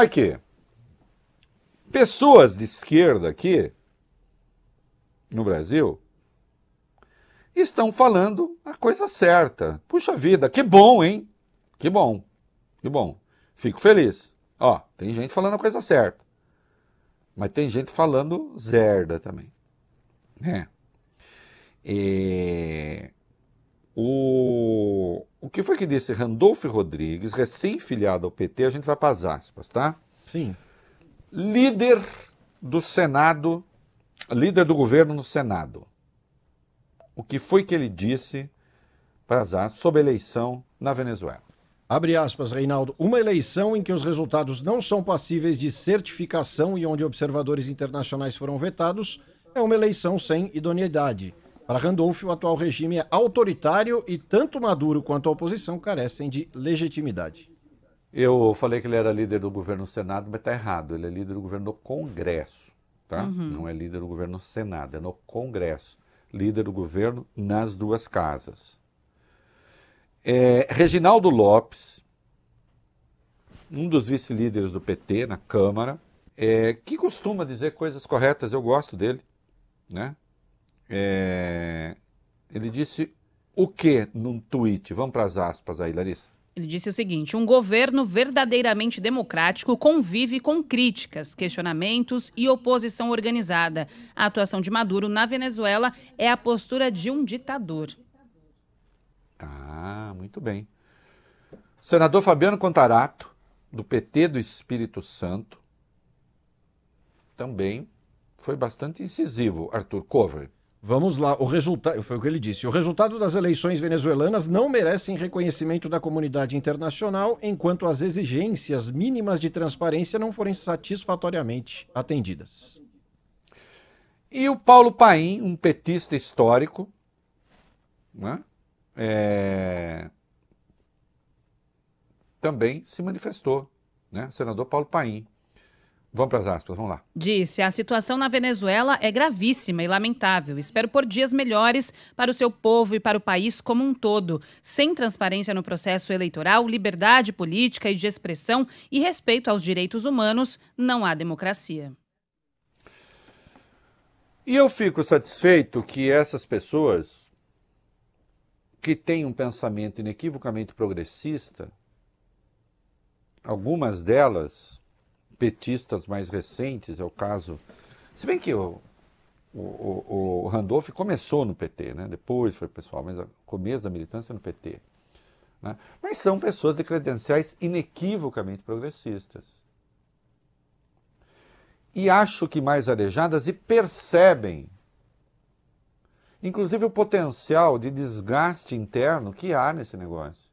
Aqui. Pessoas de esquerda aqui, no Brasil, estão falando a coisa certa. Puxa vida, que bom, hein? Que bom, que bom. Fico feliz. Ó, tem gente falando a coisa certa. Mas tem gente falando zerda também. Né? E... O... o que foi que disse Randolfo Rodrigues, recém-filiado ao PT, a gente vai para as aspas, tá? Sim. Líder do Senado, líder do governo no Senado. O que foi que ele disse para as aspas sobre a eleição na Venezuela? Abre aspas, Reinaldo. Uma eleição em que os resultados não são passíveis de certificação e onde observadores internacionais foram vetados é uma eleição sem idoneidade. Para Randolph, o atual regime é autoritário e tanto Maduro quanto a oposição carecem de legitimidade. Eu falei que ele era líder do governo no Senado, mas está errado. Ele é líder do governo no Congresso, tá? Uhum. Não é líder do governo no Senado, é no Congresso. Líder do governo nas duas casas. É, Reginaldo Lopes, um dos vice-líderes do PT na Câmara, é, que costuma dizer coisas corretas, eu gosto dele, né? É, ele disse o que num tweet? Vamos para as aspas aí, Larissa. Ele disse o seguinte: um governo verdadeiramente democrático convive com críticas, questionamentos e oposição organizada. A atuação de Maduro na Venezuela é a postura de um ditador. Ah, muito bem. senador Fabiano Contarato, do PT do Espírito Santo, também foi bastante incisivo, Arthur Cover. Vamos lá, o resultado, foi o que ele disse. O resultado das eleições venezuelanas não merecem reconhecimento da comunidade internacional enquanto as exigências mínimas de transparência não forem satisfatoriamente atendidas. E o Paulo Paim, um petista histórico, né? é... também se manifestou, né? Senador Paulo Paim. Vamos para as aspas, vamos lá. Disse: a situação na Venezuela é gravíssima e lamentável. Espero por dias melhores para o seu povo e para o país como um todo. Sem transparência no processo eleitoral, liberdade política e de expressão e respeito aos direitos humanos, não há democracia. E eu fico satisfeito que essas pessoas que têm um pensamento inequivocamente progressista, algumas delas petistas mais recentes, é o caso. Se bem que o, o, o, Randolph começou no PT, né? depois foi pessoal, mas o começo da militância no PT. Né? Mas são pessoas de credenciais inequivocamente progressistas. E acho que mais arejadas e percebem, inclusive, o potencial de desgaste interno que há nesse negócio.